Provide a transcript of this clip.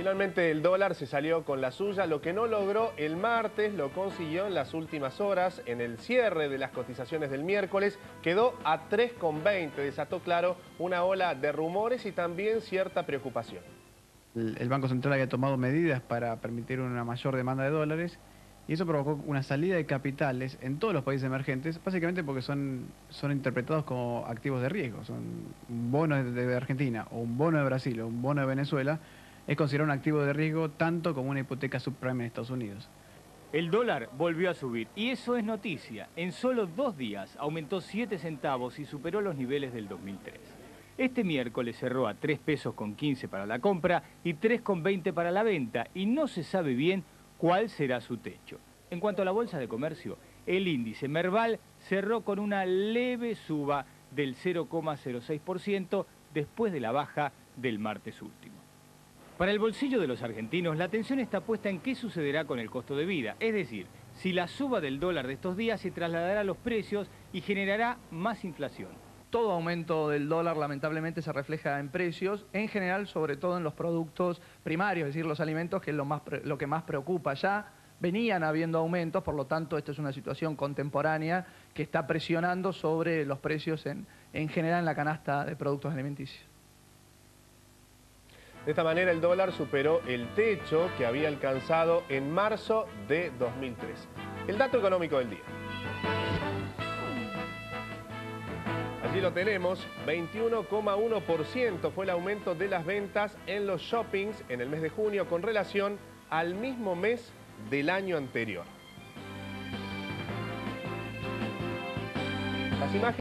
Finalmente el dólar se salió con la suya, lo que no logró el martes lo consiguió en las últimas horas, en el cierre de las cotizaciones del miércoles, quedó a 3,20, desató claro una ola de rumores y también cierta preocupación. El Banco Central había tomado medidas para permitir una mayor demanda de dólares y eso provocó una salida de capitales en todos los países emergentes, básicamente porque son, son interpretados como activos de riesgo. Son un bono de Argentina o un bono de Brasil o un bono de Venezuela es considerado un activo de riesgo tanto como una hipoteca subprime en Estados Unidos. El dólar volvió a subir y eso es noticia. En solo dos días aumentó 7 centavos y superó los niveles del 2003. Este miércoles cerró a 3 pesos con 15 para la compra y 3 con 20 para la venta y no se sabe bien cuál será su techo. En cuanto a la bolsa de comercio, el índice Merval cerró con una leve suba del 0,06% después de la baja del martes último. Para el bolsillo de los argentinos, la atención está puesta en qué sucederá con el costo de vida, es decir, si la suba del dólar de estos días se trasladará a los precios y generará más inflación. Todo aumento del dólar lamentablemente se refleja en precios, en general sobre todo en los productos primarios, es decir, los alimentos, que es lo, más, lo que más preocupa. Ya venían habiendo aumentos, por lo tanto esta es una situación contemporánea que está presionando sobre los precios en, en general en la canasta de productos alimenticios. De esta manera el dólar superó el techo que había alcanzado en marzo de 2003. El dato económico del día. Allí lo tenemos, 21,1% fue el aumento de las ventas en los shoppings en el mes de junio con relación al mismo mes del año anterior. Las imágenes